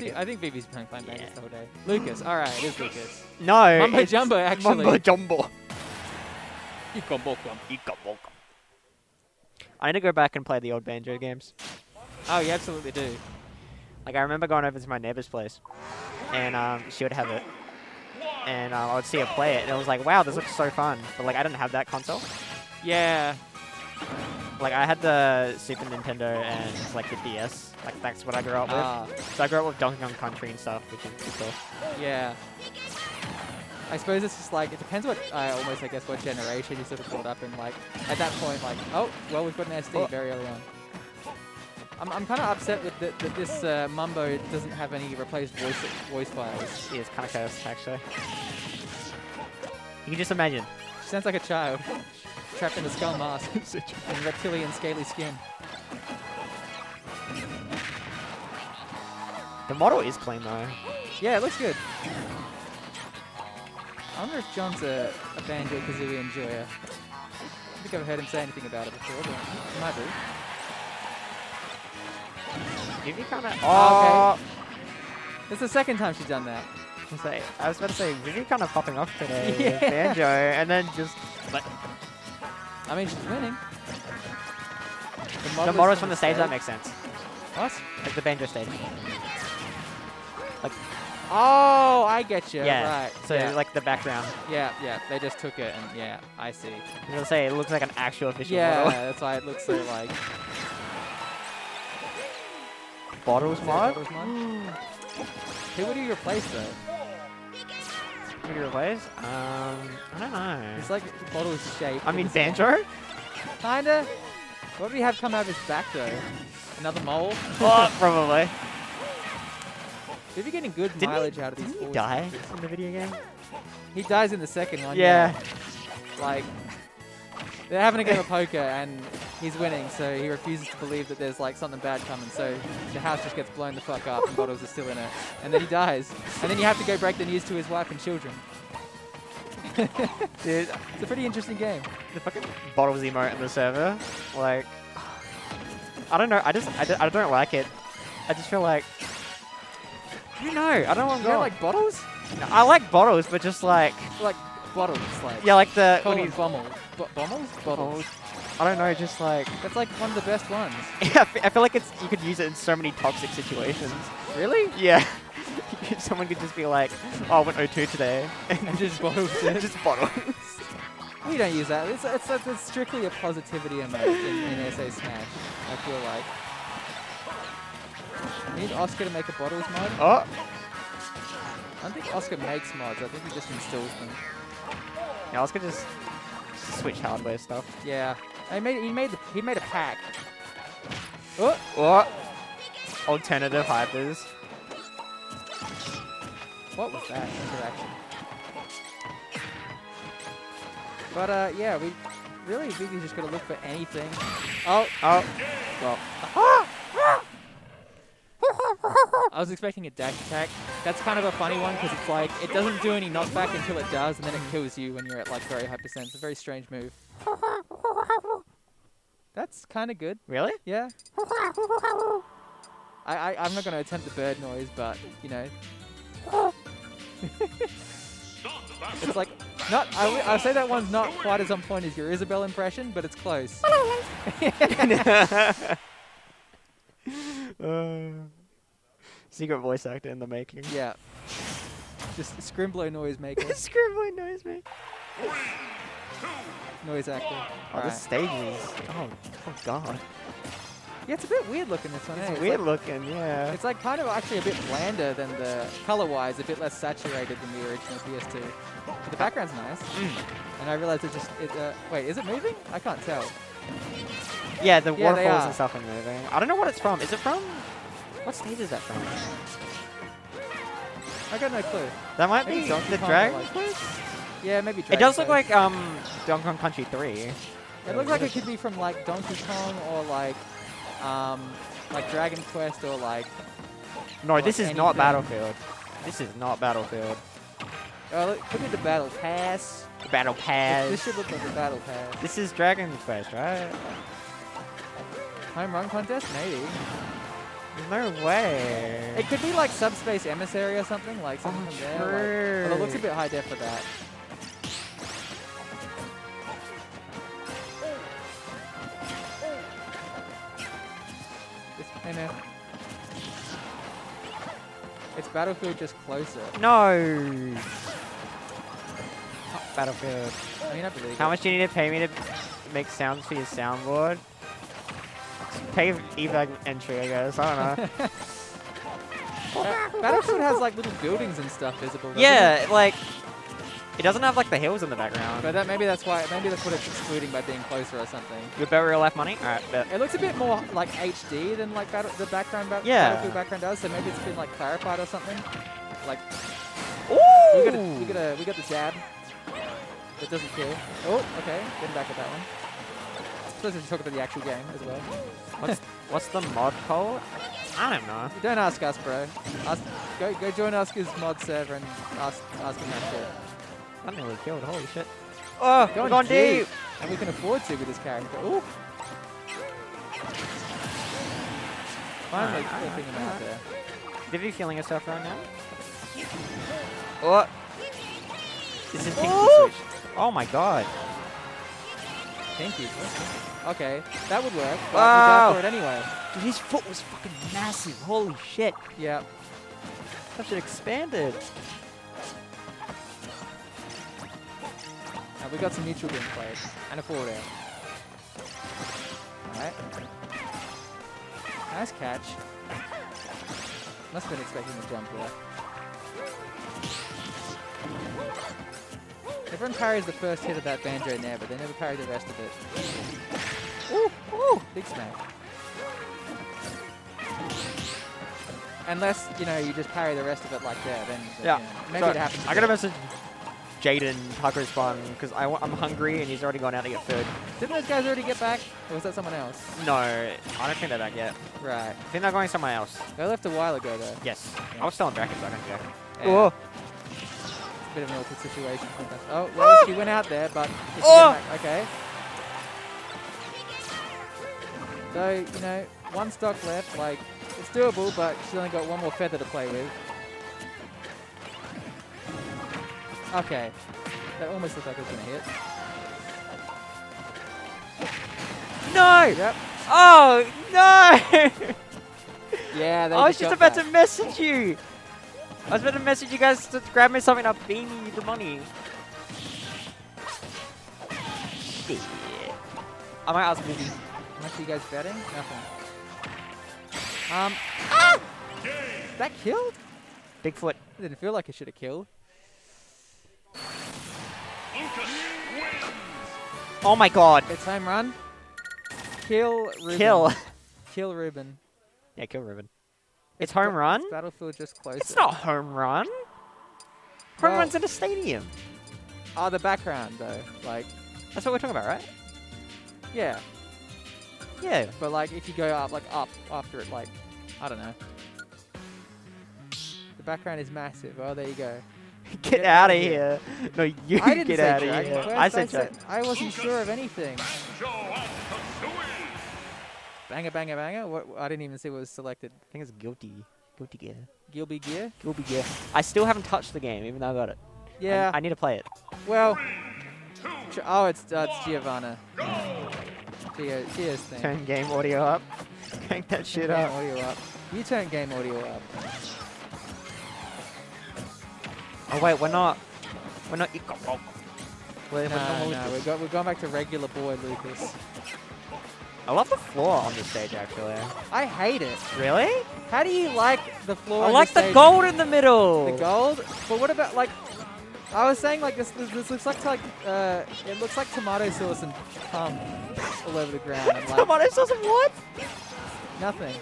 See, I think BB's playing playing Yeah. The whole day. Lucas, all right, it is Lucas. No, Mumbo it's Jumbo, actually. Mumbo Jumbo. I need to go back and play the old banjo games. Oh, you absolutely do. Like I remember going over to my neighbor's place, and um, she would have it, and um, I would see her play it, and it was like, wow, this looks so fun. But like I didn't have that console. Yeah. Like I had the Super Nintendo and like the DS. Like that's what I grew up with. Ah, so I grew up with Donkey Kong Country and stuff, which is cool. yeah. I suppose it's just like, it depends what, I almost, I guess, what generation you sort of brought up in. Like, at that point, like, oh, well, we've got an SD Oh. very early on. I'm, I'm kind of upset with that that this uh, Mumbo doesn't have any replaced voice voice files. He is kind of cursed, actually. You can just imagine. She sounds like a child trapped in a skull mask and reptilian scaly skin. The model is clean though. Yeah, it looks good. I wonder if John's a, a Banjo Kazooie enjoyer. I don't think I've heard him say anything about it before, but he might be. Vivi kind of. Oh, Oh, It's the second time she's done that. I was say- about to say Vivi kind of popping off today. with Banjo, and then just I mean, she's winning. the model is models from the stage. That makes sense. What? Like the banjo stage. Like. Oh, I get you. Yeah. Right. So yeah. like the background. yeah, yeah. They just took it, and yeah, I see. I was gonna say it looks like an actual official Yeah, model. that's why it looks so like. Bottles mod. Bottles mod? Who would you replace though? Who do you? Um, I don't know. It's like bottles shape. I mean banjo. Kinda. What do we have come out of his back though? Another mole? oh, probably. If you're getting good Didn't he- mileage out of these Didn't he forces. die in the video game? He dies in the second one. Yeah. Like, they're having a game of poker and he's winning, so he refuses to believe that there's like something bad coming. So the house just gets blown the fuck up and bottles are still in it. And then he dies. And then you have to go break the news to his wife and children. Dude, It's a pretty interesting game. the fucking bottles emote in the server, like, I don't know. I just, I, don't- I don't like it. I just feel like, I don't know. I don't want. You don't like bottles? I like bottles, but just like, Like bottles, like. yeah, like the when he's, Bommel. Bo- bommels? Bottles. I don't know, just like, That's like one of the best ones. yeah, I feel like it's you could use it in so many toxic situations. Really? Yeah. Someone could just be like, oh, I went O2 today. And just bottles it. just bottles. We don't use that. It's, it's, it's, strictly a positivity emote in, in SA Smash, I feel like. We need Oscar to make a bottles mod. Oh, I don't think Oscar makes mods, I think he just installs them. Yeah, I was gonna just switch hardware stuff. Yeah. He made, he made, he made a pack. Oh! What? Alternative hypers. What was that interaction? But uh, yeah, we really Vivi's just gonna look for anything. Oh, Oh, well. I was expecting a dash attack. That's kind of a funny one because it's like it doesn't do any knockback until it does, and then it kills you when you're at like very high percent. It's a very strange move. That's kind of good. Really? Yeah. I, I I'm not gonna attempt the bird noise, but you know. it's like not. I w- I'll say that one's not quite as on point as your Isabelle impression, but it's close. uh, secret voice actor in the making. yeah. Just scrimblow noise maker, Scribbly knows me. noise actor. Oh, Alright. this stage is. Oh, oh god. Yeah, it's a bit weird looking this one. eh? It's It's weird like- looking, yeah. It's like kind of actually a bit blander than the color-wise, a bit less saturated than the original PS2. But the background's nice, Mm. and I realized it just. It, uh, wait, is it moving? I can't tell. Yeah, the Yeah, they waterfalls and stuff are moving. I don't know what it's from. Is it from? What stage is that from? I got no clue. That might Maybe be Donkey the Kong, Dragon Quest? Yeah, maybe. It does look Dragon like um Donkey Kong Country 3. Quest. It looks like it could be from like Donkey Kong or like, um, like Dragon Quest or like. No, this like is not. Battlefield. This is not Battlefield. Oh, look, could be the Battle Pass. The Battle This- Pass. This should look like the Battle Pass. This is Dragon Quest, right? Home run contest, maybe. There's no way. It could be like Subspace Emissary or something, like something Oh, from there. Like, although it looks a bit high def for that. Just, hey man. It's Battlefield just closer. No. Battlefield. I mean, I believe How it. much do you need to pay me to make sounds for your soundboard? Pay EVAC entry, I guess. I don't know. Battlefield has like little buildings and stuff visible. doesn't it? yeah, like it doesn't have like the hills in the background. But that maybe that's why maybe that's what it's excluding by being closer or something. You bet real life money. All right, bet. It looks a bit more like HD than like battle, the background ba- Yeah. Battlefield background does. So maybe it's been like clarified or something. Like Ooh. we got a, we got a, we got the jab that doesn't kill. Oh, okay, getting back at that one. Supposed to talk about the actual game as well. What's what's the mod called? I don't know. Don't ask us, bro. Ask, go go join Oscar's mod server and ask ask him that shit. I nearly killed. Holy shit. Oh, Going going deep. deep. And we can afford to with this character. Ooh. Finally alright, flipping him out alright. there. You feeling yourself right now? What? This is pinky switch. Oh my god. Pinky. Okay, that would work. But Wow. we for it anyway. Dude, his foot was fucking massive. Holy shit. Yeah. That shit expanded. Now we got some mutual gameplay and a forward air. Alright. Nice catch. Must have been expecting the jump there. Everyone parries the first hit of that banjo nair, but they never parry the rest of it. Ooh, ooh, big smack. Unless, you know, you just parry the rest of it like that, then, Yeah. you know, maybe So, it happens. I gotta again. message Jaden Tucker's Spawn because I'm hungry and he's already gone out to get food. Didn't those guys already get back? Or was that someone else? No, I don't think they're back yet. Right. I think they're going somewhere else. They left a while ago, though. Yes. Yeah. I was still in brackets, so I can go. Yeah. Oh. Bit of an awkward situation. Oh, well, Oh! she went out there, but... Oh! Okay. So, you know, one stock left. Like, it's doable, but she's only got one more feather to play with. Okay. That almost looked like it was going to hit. No! Yep. Oh, no! Yeah, I was just about that. to message you. I was about to message you guys to grab me something. I'll beam you the money. Shit. I might ask Vivi. How much are you guys betting? Nothing. Um, ah! That killed? Bigfoot. It didn't feel like it should have killed. Oh my god. It's home run. Kill Ruben. Kill. Kill Ruben. yeah, kill Ruben. It's home run? It's Battlefield just closer. It's not home run. Home Well- run's in a stadium. Oh, the background though. Like, That's what we're talking about, right? yeah. Yeah. But like, if you go up, like up after it, like, I don't know. The background is massive. Oh, there you go. Get, Get out of here. No, you I didn't get out of here. Quest, I said, said I wasn't sure of anything. Banger, banger, banger. What? I didn't even see what was selected. I think it's guilty. Guilty gear. Gilby Gear. Guilty gear. I still haven't touched the game, even though I got it. Yeah. I, need to play it. well. tr- Oh, it's uh, it's Giovanna. Gio, Gio's thing. Turn game audio up. Crank that shit game up. audio up. You turn game audio up. Oh wait, we're not. We're not. We're, we're No, no, we're, go, we're going back to regular boy Lucas. I love the floor on this stage actually. I hate it. Really? How do you like the floor? I like the stage? gold in the middle. The gold. But what about like? I was saying like this. This, this looks like like uh, it looks like tomato sauce and cum all over the ground. And, like, Tomato sauce and what? nothing.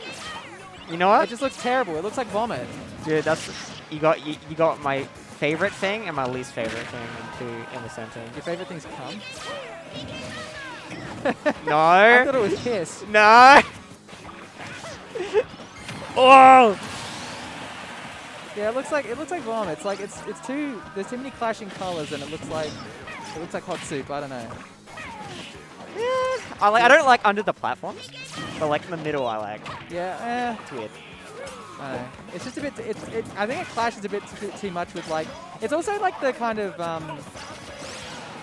You know what? It just looks terrible. It looks like vomit. Dude, that's you got you, you got my favorite thing and my least favorite thing into in the sentence. Your favorite thing's cum? No. I thought it was piss. no. oh. Yeah, it looks like it looks like vomit. It's like it's it's too there's too many clashing colors and it looks like it looks like hot soup. I don't know. Yeah. I like. I don't like under the platforms, but like in the middle, I like. Yeah, eh, It's weird. Know. It's just a bit. It's. It, I think it clashes a bit, bit too much with like. It's also like the kind of. Um,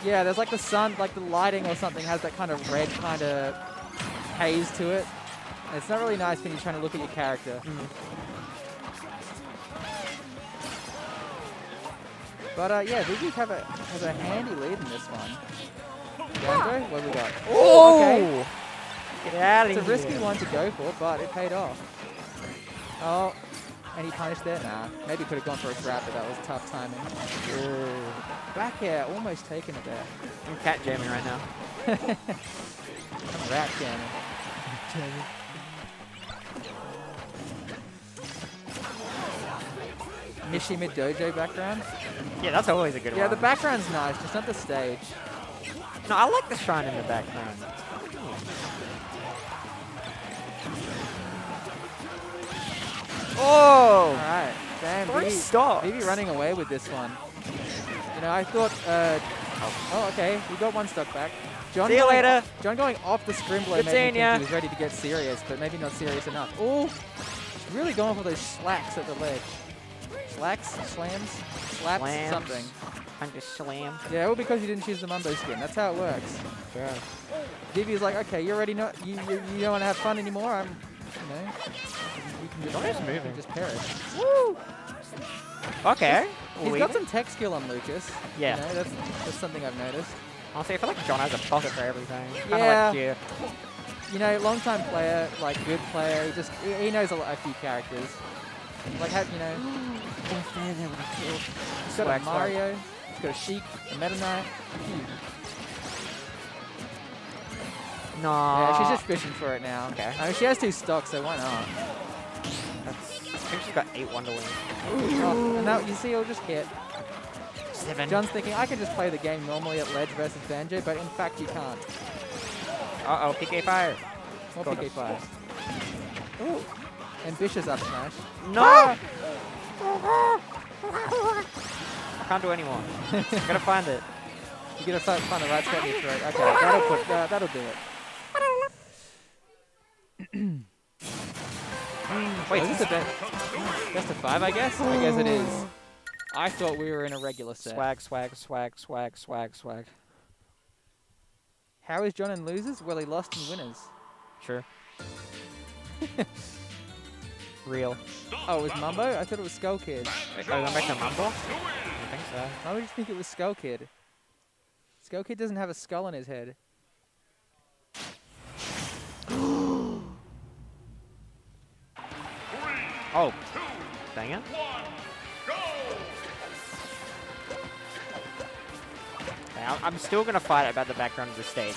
yeah, there's like the sun, like the lighting or something has that kind of red kind of haze to it. And it's not really nice when you're trying to look at your character. But uh, yeah, Vivi have a has a handy lead in this one. What have we got? Oh! okay. Get out of here. It's a risky one to go for, but it paid off. Oh, and he punished there? Nah. Maybe could have gone for a grab, but that was tough timing. Back air, almost taken it there. I'm cat jamming right now. I'm rat jamming. Mishima Dojo background? Yeah, that's always a good Yeah, one. Yeah, the background's nice, just not the stage. No, I like the shrine in the background. Oh! Alright, damn, Three stocks. Vivi running away with this one. You know, I thought, uh, oh, okay, we got one stock back. John See you later. off- John going off the scrim blow Good made me think he was ready to get serious, but maybe not serious enough. Oh, he's really going for those slacks at the ledge. Slacks, slams, slaps, Slams. something. I'm just slam. Yeah, well, because you didn't choose the Mumbo skin. That's how it works. Sure. Vivi's like, okay, you already know, you, you, you don't want to have fun anymore. I'm, you know, you can just, John is moving. just perish. Okay. He's We- got some tech skill on Lucas. Yeah. You know, that's, that's something I've noticed. Honestly, I feel like John has a pocket for everything. Kinda Yeah. like you. You know, long time player, like good player. He just he, he knows a, lot, a few characters. Like have you know, he's got a. Mario, he's got a Sheik, a Meta Knight. No. Yeah, she's just fishing for it now. Okay. I mean, she has two stocks, so why not? That's, I think she's got eight Wonder Wings. Oh, and now you see, he'll just hit. Seven. John's thinking I can just play the game normally at ledge versus Banjo, but in fact you can't. Uh oh, PK fire. More Got PK him. fires. Ooh. Ambitious up smash. No! I can't do any more. I Gotta find it. You gotta find, find the right spot in your throat. Okay, that'll put uh, that'll do it. Wait, Oh, is this a best, best of five? I guess. I guess it is. I thought we were in a regular set. swag, swag, swag, swag, swag, swag. How is John in losers? Well, he lost in winners. Sure. Real. Oh, it was Mumbo? I thought it was Skull Kid. Wait, we going back to Mumble? I think so. Why would you think it was Skull Kid? Skull Kid doesn't have a skull on his head. Oh. Dang it. Okay, I'm- I'm still gonna fight about the background of the stage.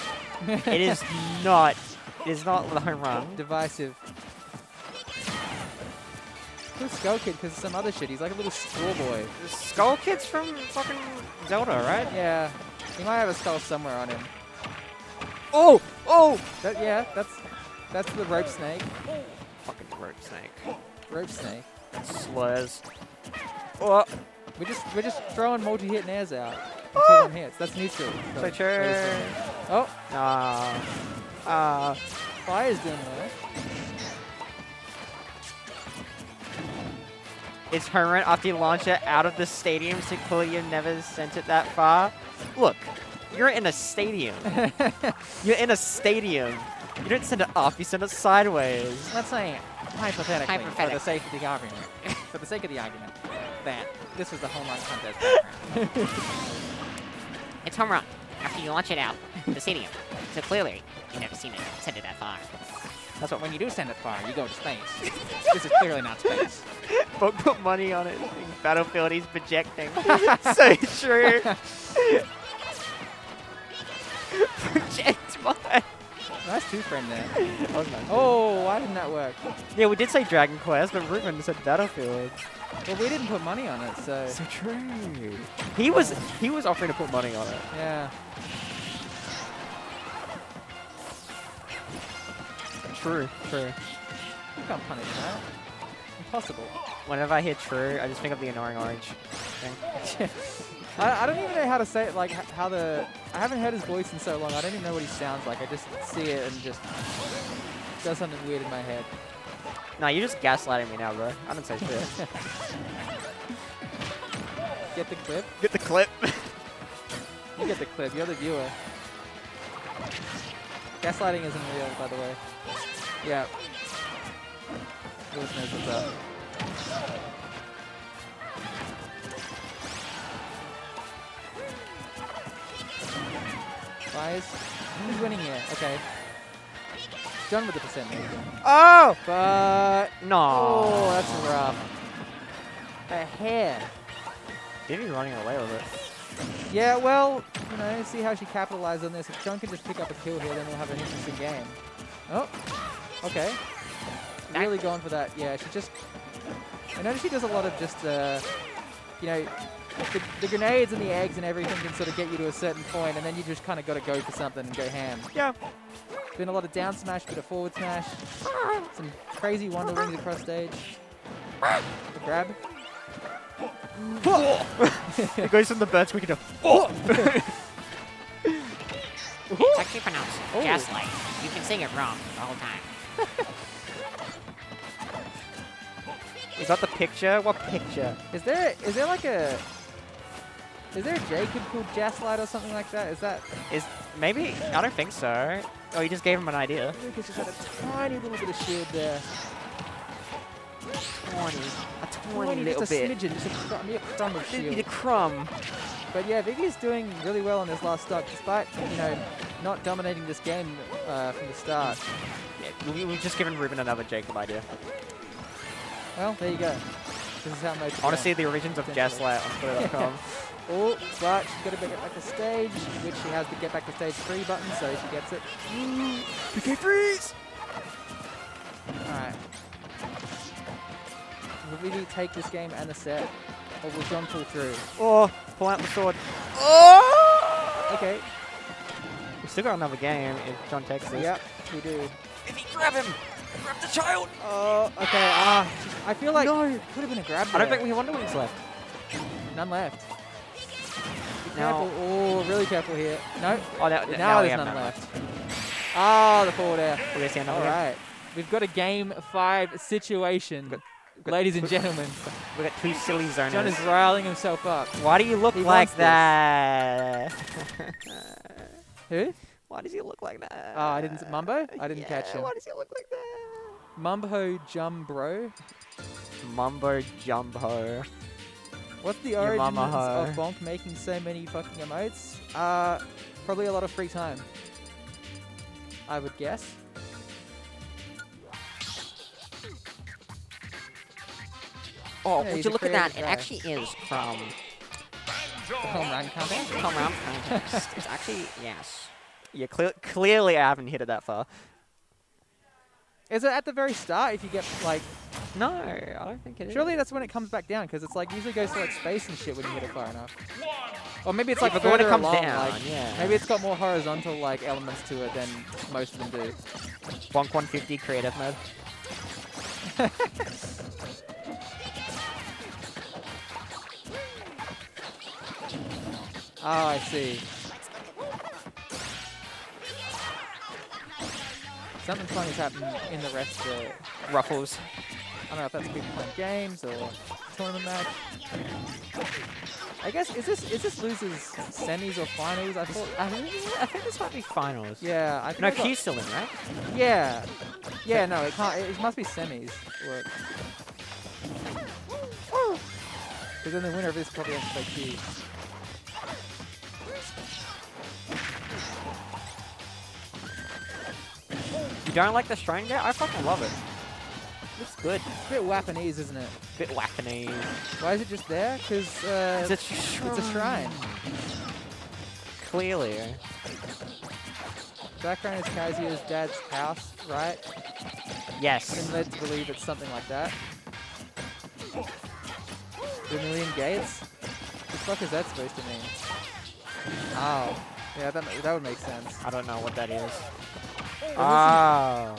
it is not. It is not the run. Divisive. Who's Skull Kid? Because some other shit. He's like a little schoolboy. Skull Kid's from fucking Zelda, right? Yeah. He might have a skull somewhere on him. Oh! Oh! That, yeah, that's that's the rope snake. Fucking rope snake. Rope snake. Slurs. Oh, We're just we're just throwing multi-hit nairs out. Until one hits. That's neutral. so but- true. Oh, Ah. Ah. fire's doing well. It's home run after you launch it out of the stadium so you've never sent it that far. Look, you're in a stadium. You're in a stadium. You don't send it off, you send it sideways. Let's say hypothetically, for the sake of the argument, for the sake of the argument, that this was the home run contest. It's home run after you launch it out the stadium. So clearly, you've never seen it send it that far. That's what when you do send it far, you go to space. this is clearly not space. But put money on it. Battlefield, he's projecting. so true. Project mine. Nice two frame there. Nice. Oh, why didn't that work? Yeah, we did say Dragon Quest, but Ruben said Battlefield. Well, we didn't put money on it, so So true. He was he was offering to put money on it. yeah. True, true. You can't punish that. Impossible. Whenever I hear true, I just think of the annoying orange thing. I, I don't even know how to say it, like how the. I haven't heard his voice in so long. I don't even know what he sounds like. I just see it and just does something weird in my head. Nah, you're just gaslighting me now, bro. I didn't say shit. Get the clip. Get the clip. You get the clip. You're the viewer. Gaslighting isn't real, by the way. Yeah. Lewis knows what's up. Who's winning here? Okay. Done with the percent oh! But No. oh, that's rough. A hair. Vivi's running away with it. Yeah, well, you know, see how she capitalized on this. If John can just pick up a kill here, then we'll have an interesting game. Oh, okay. Really going for that. Yeah, she just. I notice she does a lot of just, uh, you know, the, the grenades and the eggs and everything can sort of get you to a certain point, and then you just kind of got to go for something and go ham. Yeah. Been a lot of down smash, bit of forward smash, some crazy wonder wings across stage. The grab. it goes from the bird squeaking to. It's actually pronounced Oh. gaslight. You can sing it wrong the whole time. Is that the picture? What picture? Is there is there like a is there a Jacob called Jaslight or something like that? Is that Is maybe? I don't think so. Oh, you just gave him an idea. Lucas just had a tiny little bit of shield there. Twenty. A Tiny, little just a bit. smidgen, just a crumb, mere crumb of need a crumb. But yeah, Vicky's doing really well on this last stock, despite you know not dominating this game uh, from the start. Yeah, we, we've just given Ruben another Jacob idea. Well, there you go. This is how most. I want to see the origins of Jaslight on Twitter.com. Oh, but she's got to get back to stage, which she has the get back to stage three button, so she gets it. PK freeze! Alright. Will Vivi take this game and the set, or will John pull through? Oh, pull out the sword. Oh! Okay, We still got another game if John takes this. yep, we do. If he grab him! Grab the child! Oh, okay, ah, I feel like No. could have been a grab I don't think we have Wonder Wings left. None left. Be No. careful, oh, really careful here. No, Oh, now, now, now there's none none left. Ah, the forward air. We're gonna see another game. Alright, we've got a game five situation, got- ladies and gentlemen. we've got two silly zoners. John is riling himself up. Why do you look He like that? Who? Why does he look like that? Oh, I didn't Mumbo? I didn't catch him. Why does he look like that? Mumbo Jumbo. Mumbo jumbo. What's the Your origins of Bonk making so many fucking emotes? Uh, probably a lot of free time. I would guess. Oh, Yeah, would you look at that? creative It actually is from The home run contest. Come Around Context. It's actually, yes. Yeah, cle clearly I haven't hit it that far. Is it at the very start if you get like... No, I don't think it is. Surely that's when it comes back down because it's like usually goes to like space and shit when you hit it far enough. Or maybe it's like but when it comes along, down, like, yeah. Maybe it's got more horizontal like elements to it than most of them do. Bonk 150 creative mode. Oh, I see. Something funny's happened in the rest of the... Ruffles. I don't know if that's people playing games or tournament match. I guess, is this is this losers semis or finals? I thought... I, think- I think this might be finals. Yeah, I think No, Q's still in, right? Yeah. Yeah, no, it can't... It must be semis. Because oh. then the winner of this probably has to play Q. You don't like the stranger? I fucking love it. Looks good. It's a bit Japanese, isn't it? Bit wackany. Why is it just there? Because uh, It's a shrine. it's a shrine. Clearly. Background is Kazuya's dad's house, right? Yes. I'm led to believe it's something like that. The million gates? The fuck is that supposed to mean? Oh. Yeah, that, that would make sense. I don't know what that is. Oh.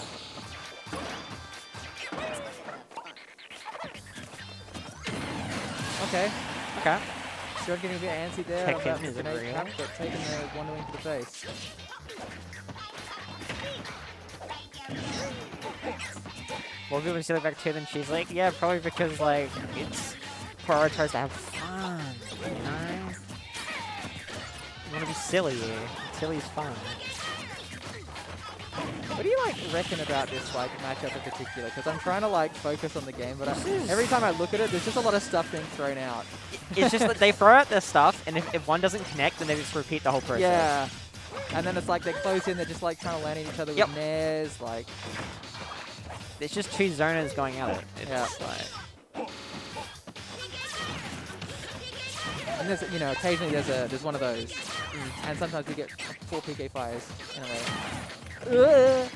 Okay. Okay. John getting a bit antsy there Tekken about isn't grenade cap, but taking the Wonder Wing to the face. More people in SillyVac 2 than Cheese League? Yeah, probably because, like, it's prioritized to have fun, you know? You want to be silly. Silly is fun. What do you like reckon about this like matchup in particular? Because I'm trying to like focus on the game, but I, every time I look at it, there's just a lot of stuff being thrown out. It's just that they throw out their stuff, and if, if one doesn't connect, then they just repeat the whole process. Yeah. And then it's like they close in, they're just like trying to land at each other Yep. with nairs, like It's just two zoners going at it. It's Yeah. like... and there's you know, occasionally there's a there's one of those. Mm. And sometimes we get four PK fires in a row. Ugh.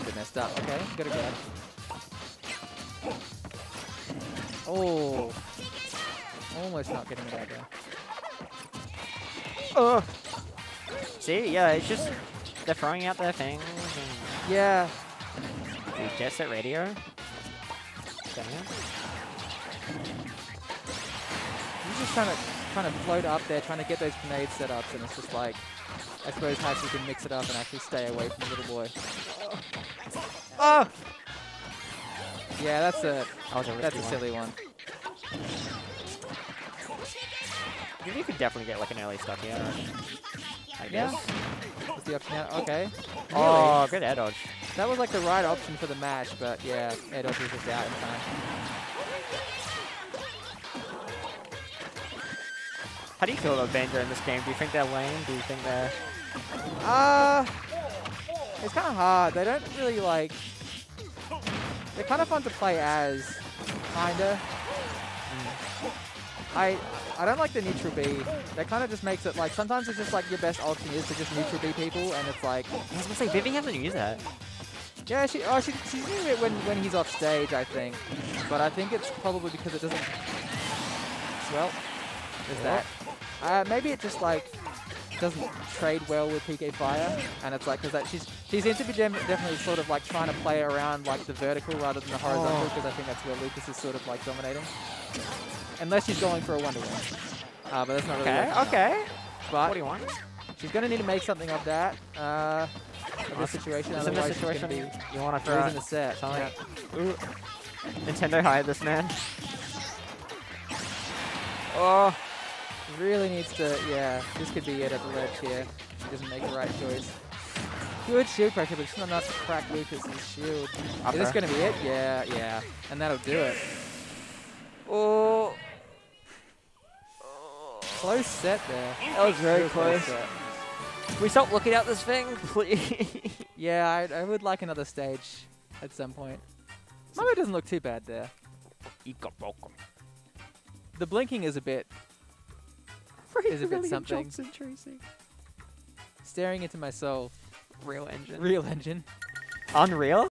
A messed up. Okay, good a grab. Oh. Almost not getting it out there. Oh. See, yeah, it's just they're throwing out their things. And Yeah. Dude, Jet Set Radio. Damn. He's just trying to trying to float up there, trying to get those grenade setups, and it's just like, I suppose how you can mix it up and actually stay away from the little boy. Oh! Yeah, that's a That was a that's a risky one. silly one. You could definitely get like an early stock here. I Yeah. guess. The option now? Okay. Oh, Really? good air dodge. That was like the right option for the match, but yeah, air dodge was just out in time. How do you feel about Banjo in this game? Do you think they're lame? Do you think they're... Uh, it's kind of hard. They don't really like. They're kind of fun to play as, kinda. I I don't like the neutral B. That kind of just makes it like sometimes it's just like your best option is to just neutral B people, and it's like I was gonna say, Vivi hasn't used that. yeah, she oh she she's using it when when he's off stage, I think. But I think it's probably because it doesn't. Well, there's that. Uh, maybe it just like doesn't trade well with PK Fire, and it's like because that she's she seems to be definitely sort of like trying to play around like the vertical rather than the horizontal Oh. because I think that's where Lucas is sort of like dominating. Unless she's going for a one to one, uh, but that's not really. Okay, okay. But What do you want? she's gonna need to make something of that. Uh, of this situation, Is in otherwise this situation, she's gonna you want to throw losing the set. something? Yeah. Nintendo hired this man. Oh, Really needs to, yeah, this could be it at the ledge here. He doesn't make the right choice. Good shield pressure, but it's not enough to crack Lucas's shield. Up Is this there. going to be it? Yeah, yeah. And that'll do it. oh. Close set there. That was very Real close. set. Can we stop looking at this thing, please? Yeah, I, I would like another stage at some point. Maybe it doesn't look too bad there. The blinking is a bit Is a bit something. Johnson Tracy. staring into my soul. Real engine. Real engine. Unreal?